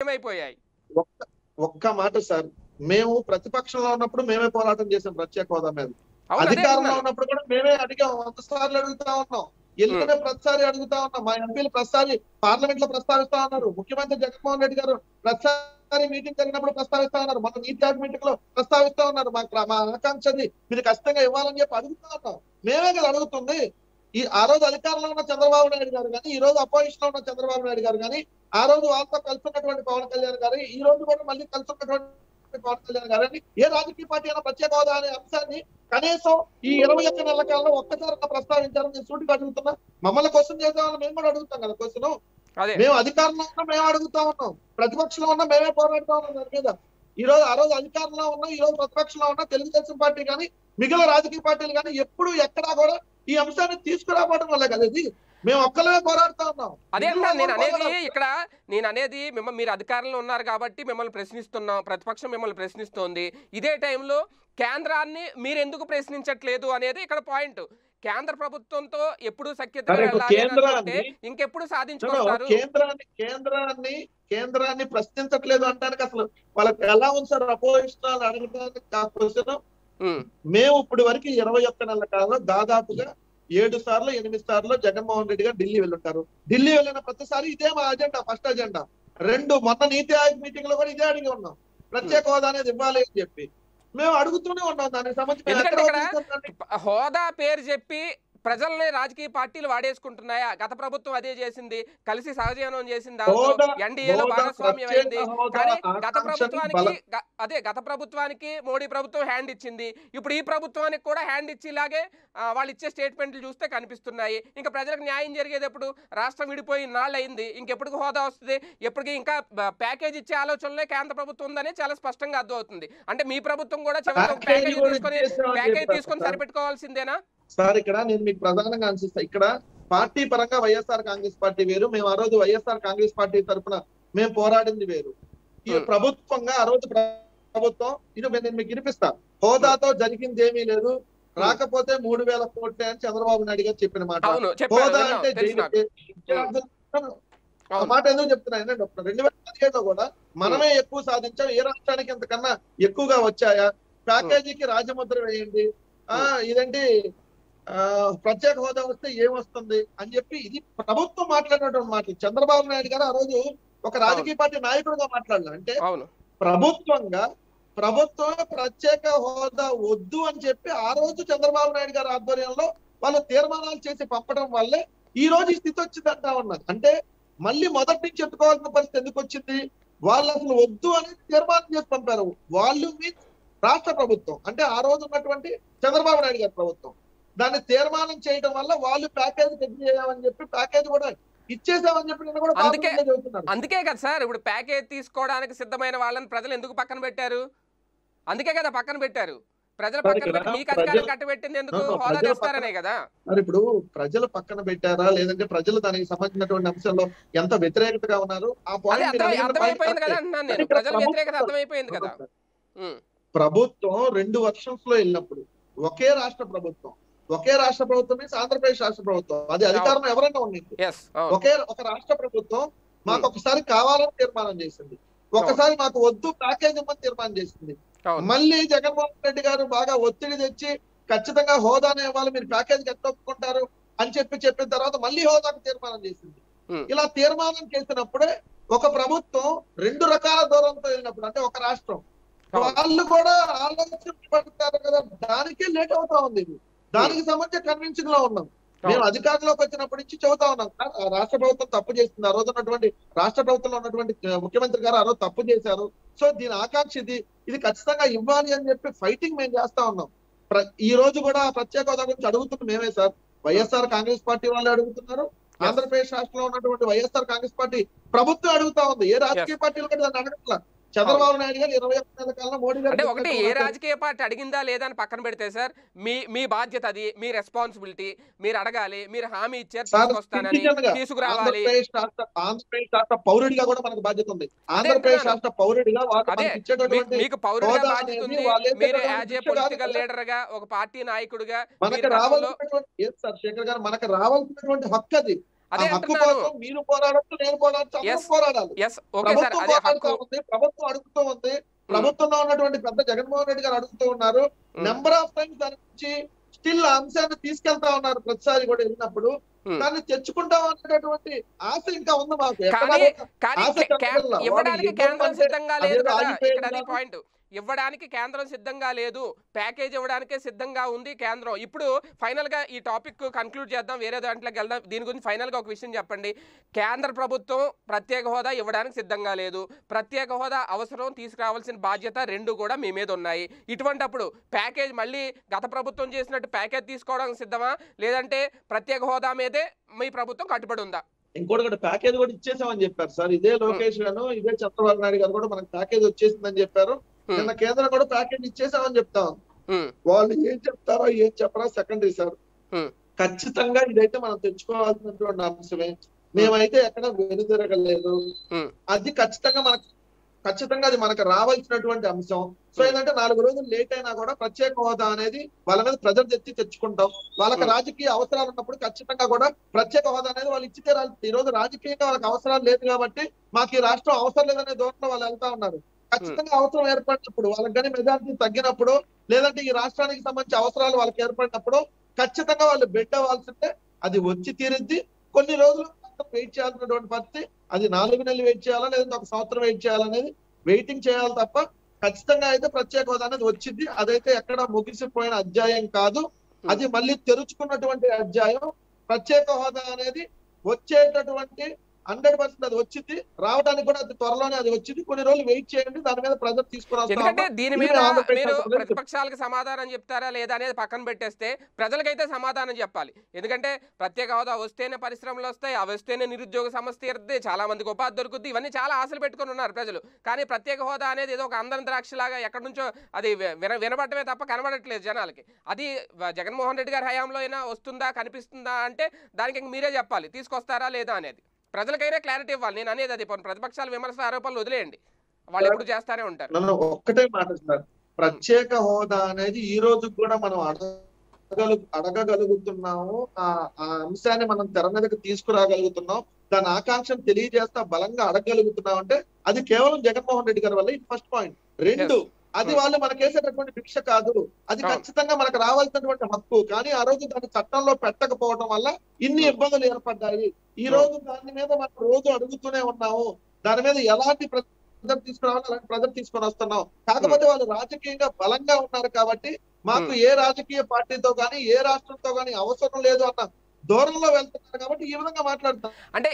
ఏమైపోయాయి ఒక్క మాట సార్. మేము ప్రతిపక్షంలో ఉన్నప్పుడు మేమే పోరాటం చేసాం ప్రత్యేక హోదా మీద. అధికారంలో. ఉన్నప్పుడు కూడా మేమే అడిగాం. వంద సార్లు అడుగుతా ఉన్నాం. ఎల్లునే ప్రతిసారి అడుగుతా ఉన్నాం. మా ఎంపీలు ప్రతిసారి పార్లమెంట్లో ప్రస్తావిస్తా ఉన్నారు. ముఖ్యమంత్రి జగన్మోహన్ రెడ్డి గారు ప్రతిసారి మీటింగ్ జరిగినప్పుడు ప్రస్తావిస్తా ఉన్నారు. మన నీట్ యాక్ట్ మీటింగ్లో ప్రస్తావిస్తా ఉన్నారు. మా మా ఆకాంక్షది మీరు ఖచ్చితంగా ఇవ్వాలని చెప్పి అడుగుతా ఉన్నాం. మేమే కదా అడుగుతుంది. ఈ ఆ రోజు అధికారంలో ఉన్న చంద్రబాబు నాయుడు గారు కానీ ఈ రోజు అపోజిషన్లో ఉన్న చంద్రబాబు నాయుడు గారు కానీ ఆ రోజు వాళ్ళతో కలుసున్నటువంటి పవన్ కళ్యాణ్ గారు ఈ రోజు కూడా మళ్ళీ కలుసున్నటువంటి పవన్ కళ్యాణ్ గారు అని ఏ రాజకీయ పార్టీ అయినా ప్రత్యేక హోదా అనే అంశాన్ని కనీసం ఈ ఇరవై ఒక్క నెలల కాలంలో ఒక్కసారి ప్రస్తావించారని నేను సూటిగా అడుగుతున్నా. మమ్మల్ని క్వశ్చన్ చేద్దామని మేము కూడా అడుగుతాం కదా క్వశ్చన్ మేము అధికారంలో ఉన్నా మేము అడుగుతా ఉన్నాం. ప్రతిపక్షంలో ఉన్నా మేమే పోరాడుతా ఉన్నాం దాని మీద. ఈ రోజు ఆ రోజు అధికారంలో ఉన్నా ఈ రోజు ప్రతిపక్షంలో ఉన్నా తెలుగుదేశం పార్టీ కానీ మిగిలిన రాజకీయ పార్టీలు కానీ ఎప్పుడు ఎక్కడా కూడా ఈ అంశాన్ని తీసుకురావడం వల్ల కదా. ఇది మేము ఒక్కలమే పోరాడుతా ఉన్నాం. అదే నేను అనేది. ఇక్కడ నేను అనేది మిమ్మల్ని మీరు అధికారంలో ఉన్నారు కాబట్టి మిమ్మల్ని ప్రశ్నిస్తున్నాం ప్రతిపక్షం మిమ్మల్ని ప్రశ్నిస్తోంది. ఇదే టైంలో కేంద్రాన్ని మీరు ఎందుకు ప్రశ్నించట్లేదు అనేది ఇక్కడ పాయింట్. కేంద్ర ప్రభుత్వంతో ఎప్పుడు కేంద్రాన్ని- ఇంకెప్పుడు చూడు, సాధించుకొస్తారు? కేంద్రాన్ని కేంద్రాన్ని కేంద్రాన్ని ప్రశ్నించట్లేదు అంటానికి అసలు వాళ్ళకి ఎలా ఉంది సార్ అపోజిషన్ అడగడానికి క్వశ్చన్? మేము ఇప్పుడు వరకు ఇరవై ఒక్క నెలల కాలంలో దాదాపుగా ఏడు సార్లు ఎనిమిది సార్లు జగన్మోహన్ రెడ్డి గారు ఢిల్లీ వెళ్ళుంటారు. ఢిల్లీ వెళ్ళిన ప్రతిసారి ఇదే మా అజెండా ఫస్ట్ అజెండా. రెండు మొన్న నీతి ఆయోగ్ మీటింగ్లో కూడా ఇదే అడిగి ఉన్నాం. ప్రత్యేక హోదా అనేది ఇవ్వాలి అని చెప్పి. మేము అడుగుతూనే ఉన్నాం దానికి సంబంధించి? హోదా పేరు చెప్పి ప్రజల్ని రాజకీయ పార్టీలు వాడేసుకుంటున్నాయా? గత ప్రభుత్వం అదే చేసింది కలిసి సహజీవనం చేసింది ఎన్డీఏలో భాగస్వామ్యం అయింది. కానీ గత ప్రభుత్వానికి అదే గత ప్రభుత్వానికి మోడీ ప్రభుత్వం హ్యాండ్ ఇచ్చింది. ఇప్పుడు ఈ ప్రభుత్వానికి కూడా హ్యాండ్ ఇచ్చేలాగే ఆ, వాళ్ళు ఇచ్చే స్టేట్మెంట్లు చూస్తే కనిపిస్తున్నాయి. ఇంకా ప్రజలకు న్యాయం జరిగేది ఎప్పుడు? రాష్ట్రం విడిపోయి నాళ్ళు అయింది ఇంకెప్పటికి హోదా వస్తుంది? ఎప్పటికి ఇంకా ప్యాకేజ్ ఇచ్చే ఆలోచనలే కేంద్ర ప్రభుత్వం ఉందని చాలా స్పష్టంగా అర్థమవుతుంది. అంటే మీ ప్రభుత్వం కూడా చివరికి ప్యాకేజ్ తీసుకొని ప్యాకేజ్ తీసుకొని సార్. సరిపెట్టుకోవాల్సిందేనా? సార్ ఇక్కడ నేను మీకు ప్రధానంగా ఆన్సిస్తా ఇక్కడ పార్టీ పరంగా వైఎస్ఆర్ కాంగ్రెస్ పార్టీ వేరు మేము ఆ రోజు వైఎస్ఆర్ కాంగ్రెస్ పార్టీ తరఫున మేము పోరాడింది వేరు. ఈ. ప్రభుత్వంగా ఆ రోజు ప్ర- ప్రభుత్వం ఇది నేను మీకు వినిపిస్తా. హోదాతో జరిగింది ఏమీ లేదు. రాకపోతే మూడు వేల కోట్లే అని చంద్రబాబు నాయుడు గారు చెప్పిన మాట. హోదా అంటే ఆ. మాట ఎందుకు చెప్తున్నా ఏంటంటే ఒక రెండు వేల పదిహేడులో కూడా మనమే ఎక్కువ సాధించాం. ఏ రాష్ట్రానికి ఇంతకన్నా ఎక్కువగా వచ్చాయా? ప్యాకేజీకి రాజముద్ర వేయండి. ఆ ఇదేంటి ప్రత్యేక హోదా వస్తే ఏమొస్తుంది అని చెప్పి ఇది ప్రభుత్వం మాట్లాడినటువంటి మాటలు. చంద్రబాబు నాయుడు గారు ఆ రోజు ఒక రాజకీయ పార్టీ నాయకుడిగా మాట్లాడాలి అంటే అవును. ప్రభుత్వంగా ప్రభుత్వం ప్రత్యేక హోదా వద్దు అని చెప్పి ఆ రోజు చంద్రబాబు నాయుడు గారి ఆధ్వర్యంలో వాళ్ళు తీర్మానాలు చేసి పంపడం వల్లే ఈ రోజు ఈ స్థితి వచ్చింది అంటా ఉన్నారు. అంటే మళ్ళీ మొదటి నుంచి చెప్పుకోవాల్సిన పరిస్థితి ఎందుకు వచ్చింది? వాళ్ళు అసలు వద్దు అని తీర్మానం చేసి పంపారు. వాళ్ళు మీన్స్ రాష్ట్ర ప్రభుత్వం. అంటే ఆ రోజు ఉన్నటువంటి చంద్రబాబు నాయుడు గారి ప్రభుత్వం. దాన్ని తీర్మానం చేయడం వల్ల వాళ్ళు ప్యాకేజ్ తెచ్చేయామని చెప్పి ప్యాకేజ్ కూడా ఇచ్చేసామని చెప్పి నిన్న కూడా అందుకే- అందుకే కదా సార్ ఇప్పుడు ప్యాకేజ్ తీసుకోవడానికి సిద్ధమైన వాళ్ళని ప్రజలు ఎందుకు పక్కన పెట్టారు? అందుకే కదా పక్కన పెట్టారు. ప్రజలు పక్కన పెట్టి మీకు అధికారం కట్టబెట్టింది ఎందుకు? హోదా తెస్తారనే కదా. మరి ఇప్పుడు ప్రజలు పక్కన పెట్టారా? లేదంటే ప్రజలు దానికి సంబంధించినటువంటి అంశంలో ఎంత వ్యతిరేకతగా ఉన్నారు? ఆ పాయింట్ అర్థమైపోయింది కదా. అంటున్నాను నేను. ప్రజల వ్యతిరేకత అర్థమైపోయింది కదా. ప్రభుత్వం రెండు వర్షన్స్లో వెళ్ళినప్పుడు ఒకే రాష్ట్ర ప్రభుత్వం ఒకే రాష్ట్ర ప్రభుత్వం మీన్స్ ఆంధ్రప్రదేశ్ రాష్ట్ర ప్రభుత్వం. అది అధికారం ఎవరైనా ఉండింది. అవును. ఒకే ఒక రాష్ట్ర ప్రభుత్వం మాకు ఒకసారి కావాలని తీర్మానం చేసింది. ఒకసారి మాకు వద్దు ప్యాకేజ్ ఇవ్వని తీర్మానం చేసింది. మళ్ళీ జగన్మోహన్ రెడ్డి గారు బాగా ఒత్తిడి తెచ్చి ఖచ్చితంగా హోదానే ఇవ్వాలి మీరు ప్యాకేజ్ ఎట్లా ఒప్పుకుంటారు అని చెప్పి చెప్పిన తర్వాత మళ్ళీ హోదాకు తీర్మానం చేసింది. Hmm. ఇలా తీర్మానం చేసినప్పుడే ఒక ప్రభుత్వం రెండు రకాల దూరంతో వెళ్ళినప్పుడు అంటే ఒక రాష్ట్రం. వాళ్ళు కూడా ఆలోచన పడతారు కదా దానికే లేట్ అవుతా ఉంది ఇది. దానికి సంబంధించి కన్విన్సింగ్లో ఉన్నాం మేము అధికారంలోకి వచ్చినప్పటి నుంచి చెబుతా ఉన్నాం. రాష్ట్ర ప్రభుత్వం తప్పు చేసింది. ఆ రోజు ఉన్నటువంటి రాష్ట్ర ప్రభుత్వంలో ఉన్నటువంటి ముఖ్యమంత్రి గారు ఆ రోజు తప్పు చేశారు. సో దీని ఆకాంక్ష ఇది. ఇది ఖచ్చితంగా ఇవ్వాలి అని చెప్పి ఫైటింగ్ మేము చేస్తా ఉన్నాం. ఈ రోజు కూడా ప్రత్యేక హోదా గురించి అడుగుతుంది మేమే సార్. వైఎస్ఆర్ కాంగ్రెస్ పార్టీ వాళ్ళు అడుగుతున్నారు. ఆంధ్రప్రదేశ్ రాష్ట్రంలో ఉన్నటువంటి వైఎస్ఆర్ కాంగ్రెస్ పార్టీ ప్రభుత్వం అడుగుతా ఉంది. ఏ రాజకీయ పార్టీలు కూడా దాన్ని అడగట్లా. చంద్రబాబు నాయుడు గారు ఇరవై ఒక్క నెలల కాలంలో మోడీ గారు అంటే ఒకటి ఏ రాజకీయ పార్టీ అడిగిందా లేదా అని పక్కన పెడితే సార్ మీ మీ బాధ్యత అది మీ రెస్పాన్సిబిలిటీ మీరు అడగాలి మీరు హామీ ఇచ్చారు తీసుకొస్తానని తీసుకురావాలి. ఆంధ్రప్రదేశ్ రాష్ట్ర పౌరుడిగా కూడా మనకు బాధ్యత ఉంది. ఆంధ్రప్రదేశ్. రాష్ట్ర పౌరుడిగా మీకు పౌరుడిగా బాధ్యత ఉంది. మీరు యాజ్ ఏ పొలిటికల్. లీడర్గా ఒక పార్టీ నాయకుడిగా మనకు రావాల్సినటువంటి మనకు రావాల్సినటువంటి హక్కు అది. మీరు పోరాడచ్చు నేను పోరాడచ్చు. పోరాడాలి. ప్రభుత్వం పోరాడుతూ ఉంది ప్రభుత్వం అడుగుతూ ఉంది. ప్రభుత్వంలో ఉన్నటువంటి పెద్ద జగన్మోహన్ రెడ్డి గారు అడుగుతూ ఉన్నారు. నెంబర్ ఆఫ్ టైమ్స్ దాని నుంచి స్టిల్ అంశాన్ని తీసుకెళ్తా ఉన్నారు ప్రతిసారి కూడా వెళ్ళినప్పుడు. ఉమ్. దాన్ని తెచ్చుకుంటాం అనేటటువంటి ఆశ ఇంకా ఉంది మాకు? ఇవ్వడానికి వాడు కేంద్రం సిద్ధంగా లేదు కదా? ఇక్కడ అది. పాయింట్. ఇవ్వడానికి కేంద్రం సిద్ధంగా లేదు ప్యాకేజ్ ఇవ్వడానికే సిద్ధంగా ఉంది కేంద్రం. ఇప్పుడు ఫైనల్గా ఈ టాపిక్ కన్క్లూడ్ చేద్దాం వేరే దాంట్లోకి వెళ్దాం. దీని గురించి ఫైనల్గా ఒక విషయం చెప్పండి. కేంద్ర ప్రభుత్వం ప్రత్యేక హోదా ఇవ్వడానికి సిద్ధంగా లేదు. ప్రత్యేక హోదా అవసరం తీసుకురావాల్సిన బాధ్యత రెండు కూడా మీ మీద ఉన్నాయి. ఇటువంటప్పుడు ప్యాకేజ్ మళ్ళీ గత ప్రభుత్వం చేసినట్టు ప్యాకేజ్ తీసుకోవడానికి సిద్ధమా? లేదంటే ప్రత్యేక హోదా మీదే మీ ప్రభుత్వం కట్టుబడి ఉందా? ఇంకోటి కూడా ప్యాకేజ్ కూడా ఇచ్చేసామని చెప్పారు సార్. ఇదే లోకేష్ గారు ఇదే చంద్రబాబు నాయుడు గారు కూడా మనకు ప్యాకేజ్ వచ్చేసిందని చెప్పారు. నిన్న కేంద్రం కూడా ప్యాకేజ్ ఇచ్చేసామని చెప్తా. ఉమ్, వాళ్ళు ఏం చెప్తారో ఏం చెప్పరా సెకండరీ సార్ Hmm. ఖచ్చితంగా ఇదైతే మనం తెచ్చుకోవాల్సినటువంటి అంశమే మేమైతే ఎక్కడ వెనుదిరగలేదు Hmm. అది ఖచ్చితంగా మనకు ఖచ్చితంగా అది మనకు రావాల్సినటువంటి అంశం సో Hmm. ఏంటంటే నాలుగు రోజులు లేట్ అయినా కూడా ప్రత్యేక హోదా అనేది వాళ్ళ మీద ప్రజలు తెచ్చి తెచ్చుకుంటాం వాళ్ళకి Hmm. రాజకీయ అవసరాలు ఉన్నప్పుడు ఖచ్చితంగా కూడా ప్రత్యేక హోదా అనేది వాళ్ళు ఇచ్చితే ఈ రోజు రాజకీయంగా వాళ్ళకి అవసరాలు లేదు కాబట్టి మాకు ఈ రాష్ట్రం అవసరం లేదనే ధోరణిలో వాళ్ళు వెళ్తా ఉన్నారు ఖచ్చితంగా అవసరం ఏర్పడినప్పుడు వాళ్ళకి కానీ మెజారిటీ తగ్గినప్పుడు లేదంటే ఈ రాష్ట్రానికి సంబంధించి అవసరాలు వాళ్ళకి ఏర్పడినప్పుడు ఖచ్చితంగా వాళ్ళు బెడ్ అవ్వాల్సిందే. అది వచ్చి తీరుద్ది. కొన్ని రోజులు వెయిట్ చేయాల్సినటువంటి పరిస్థితి అది నాలుగు నెలలు వెయిట్ చేయాలా లేదంటే ఒక సంవత్సరం వెయిట్ చేయాలనేది వెయిటింగ్ చేయాలి తప్ప ఖచ్చితంగా అయితే ప్రత్యేక హోదా అనేది వచ్చింది. అదైతే ఎక్కడ ముగిసిపోయిన అధ్యాయం కాదు. అది మళ్ళీ తెరుచుకున్నటువంటి అధ్యాయం. ప్రత్యేక హోదా అనేది వచ్చేటటువంటి హండ్రెడ్ పర్సెంట్ అది వచ్చింది. రావడానికి కూడా అది త్వరలోనే అది వచ్చింది. కొన్ని రోజులు వెయిట్ చేయండి. దాని మీద ప్రజలు. దీని మీద మీరు ప్రతిపక్షాలకు సమాధానం చెప్తారా లేదా అనేది పక్కన పెట్టేస్తే ప్రజలకైతే సమాధానం చెప్పాలి. ఎందుకంటే ప్రత్యేక హోదా వస్తేనే పరిశ్రమలు వస్తాయి అవి వస్తేనే నిరుద్యోగ సమస్య తీరుద్ది చాలా మందికి ఉపాధి దొరుకుద్ది ఇవన్నీ చాలా ఆశలు పెట్టుకొని ఉన్నారు ప్రజలు. కానీ ప్రత్యేక హోదా అనేది ఏదో ఒక అందరం ద్రాక్షలాగా ఎక్కడి నుంచో అది విన వినబడటమే తప్ప కనబడట్లేదు జనాలకి. అది జగన్మోహన్ రెడ్డి గారి హయాంలో అయినా వస్తుందా కనిపిస్తుందా అంటే దానికి ఇంక మీరే చెప్పాలి. తీసుకొస్తారా లేదా అనేది. ప్రజలకైనా క్లారిటీ ఇవ్వాలి. నేను అనేది అది. ప్రతిపక్షాల విమర్శ ఆరోపణలు వదిలేయండి. వాళ్ళు ఎప్పుడు చేస్తానే ఉంటారు. నన్ను ఒక్కటే మాట ప్రత్యేక హోదా అనేది ఈ రోజు కూడా మనం అడగలు అడగగలుగుతున్నాము. ఆ ఆ అంశాన్ని మనం తెర మీదకి తీసుకురాగలుగుతున్నాం. దాని ఆకాంక్షను తెలియజేస్తా బలంగా అడగగలుగుతున్నాం అంటే అది కేవలం జగన్మోహన్ రెడ్డి గారి వల్ల ఫస్ట్ పాయింట్ రెండు అది Hmm. వాళ్ళు మనకేసేటటువంటి భిక్ష కాదు. అది అవును. ఖచ్చితంగా మనకు రావాల్సినటువంటి హక్కు. కానీ ఆ రోజు దాన్ని చట్టంలో పెట్టకపోవడం వల్ల ఇన్ని Hmm. ఇబ్బందులు ఏర్పడ్డాయి. ఈ Hmm. రోజు దాని మీద మనం రోజు అడుగుతూనే ఉన్నాము. దాని మీద ఎలాంటి ప్రజలు తీసుకురావాలి అలాంటి ప్రజలు తీసుకొని వస్తున్నాం. కాకపోతే వాళ్ళు రాజకీయంగా బలంగా ఉన్నారు కాబట్టి మాకు ఏ రాజకీయ పార్టీతో కానీ ఏ రాష్ట్రంతో కానీ అవసరం లేదు అన్న ధోరణిలో వెళ్తున్నారు కాబట్టి ఈ విధంగా మాట్లాడుతాం అంటే